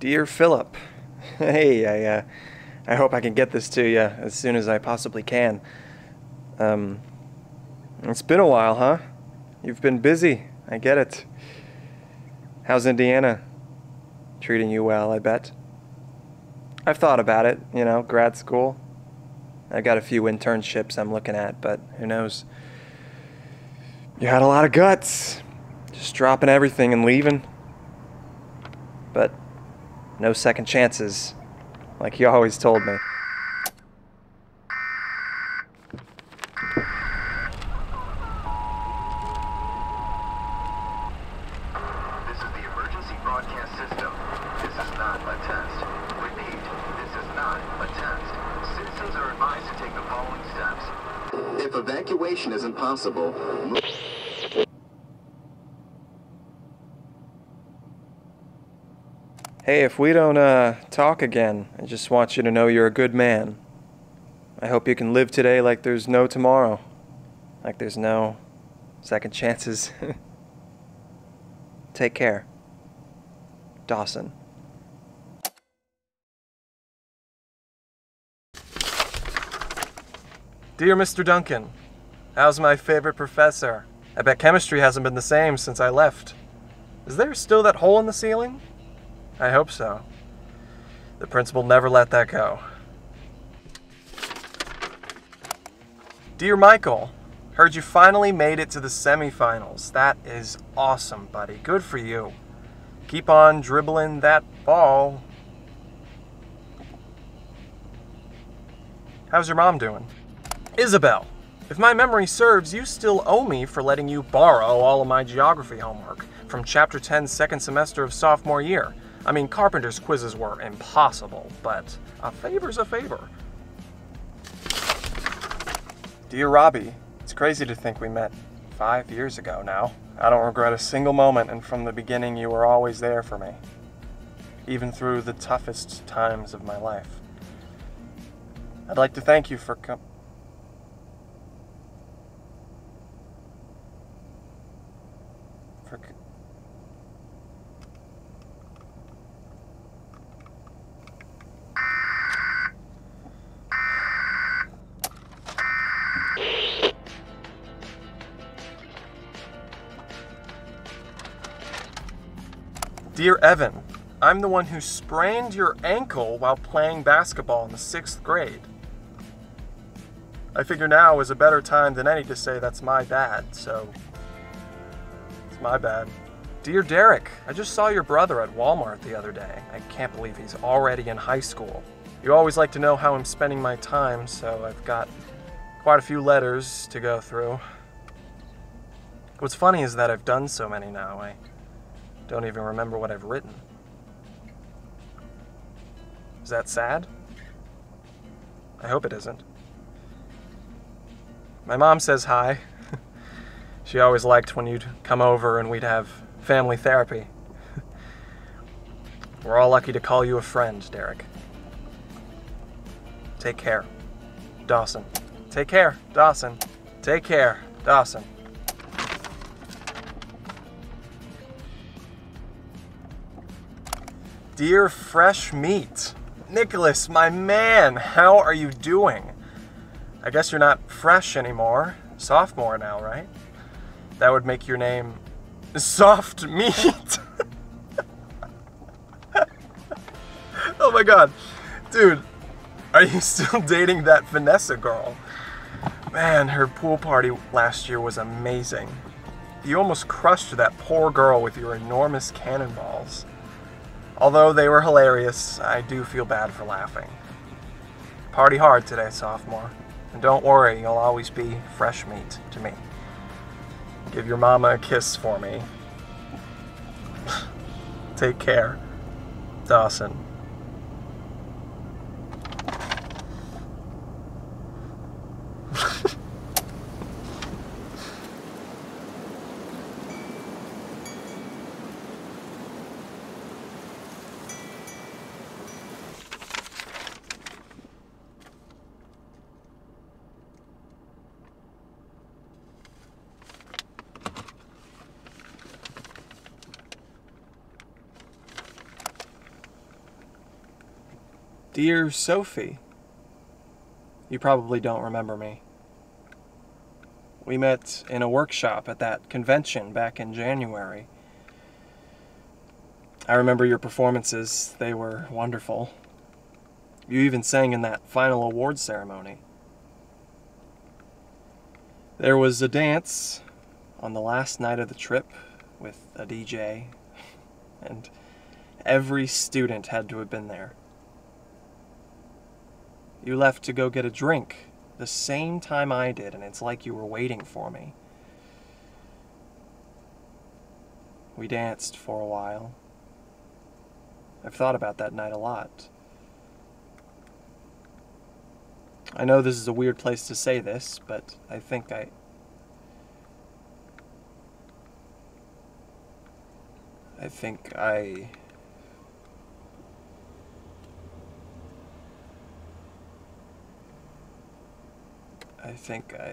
Dear Philip, hey, I, uh, I hope I can get this to you as soon as I possibly can. Um, it's been a while, huh? You've been busy, I get it. How's Indiana? Treating you well, I bet. I've thought about it, you know, grad school. I've got a few internships I'm looking at, but who knows? You had a lot of guts. Just dropping everything and leaving. But no second chances, like you always told me. This is the emergency broadcast system. This is not a test. Repeat, this is not a test. Citizens are advised to take the following steps. If evacuation isn't possible, move Hey, if we don't uh, talk again, I just want you to know you're a good man. I hope you can live today like there's no tomorrow, like there's no second chances. Take care. Dawson. Dear Mr. Duncan, how's my favorite professor? I bet chemistry hasn't been the same since I left. Is there still that hole in the ceiling? I hope so. The principal never let that go. Dear Michael, heard you finally made it to the semifinals. That is awesome, buddy. Good for you. Keep on dribbling that ball. How's your mom doing? Isabel, if my memory serves, you still owe me for letting you borrow all of my geography homework from Chapter 10's second semester of sophomore year. I mean, Carpenter's quizzes were impossible, but a favor's a favor. Dear Robbie, it's crazy to think we met five years ago now. I don't regret a single moment, and from the beginning, you were always there for me, even through the toughest times of my life. I'd like to thank you for com- Dear Evan, I'm the one who sprained your ankle while playing basketball in the sixth grade. I figure now is a better time than any to say that's my bad, so. It's my bad. Dear Derek, I just saw your brother at Walmart the other day. I can't believe he's already in high school. You always like to know how I'm spending my time, so I've got quite a few letters to go through. What's funny is that I've done so many now, I don't even remember what I've written. Is that sad? I hope it isn't. My mom says hi. she always liked when you'd come over and we'd have family therapy. We're all lucky to call you a friend, Derek. Take care. Dawson. Take care, Dawson. Take care, Dawson. Dear Fresh Meat, Nicholas, my man, how are you doing? I guess you're not fresh anymore. Sophomore now, right? That would make your name Soft Meat. oh my god. Dude, are you still dating that Vanessa girl? Man, her pool party last year was amazing. You almost crushed that poor girl with your enormous cannonballs. Although they were hilarious, I do feel bad for laughing. Party hard today, sophomore. And don't worry, you'll always be fresh meat to me. Give your mama a kiss for me. Take care, Dawson. Dear Sophie, you probably don't remember me. We met in a workshop at that convention back in January. I remember your performances, they were wonderful. You even sang in that final award ceremony. There was a dance on the last night of the trip with a DJ, and every student had to have been there. You left to go get a drink the same time I did, and it's like you were waiting for me. We danced for a while. I've thought about that night a lot. I know this is a weird place to say this, but I think I. I think I. I think I.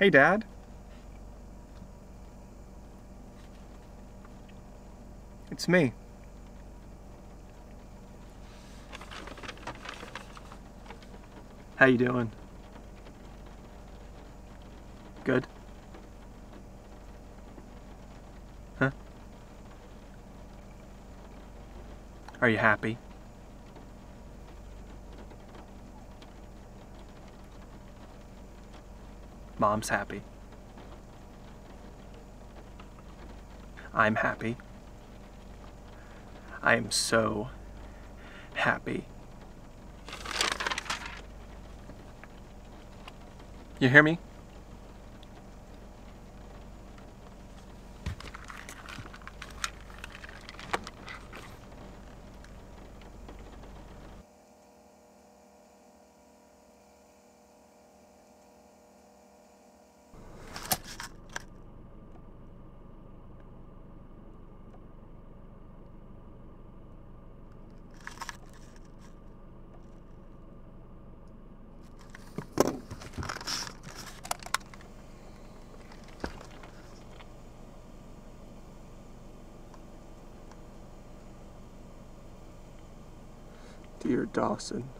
Hey, Dad. It's me. How you doing? Good. Huh? Are you happy? Mom's happy. I'm happy. I am so happy. You hear me? Dear Dawson.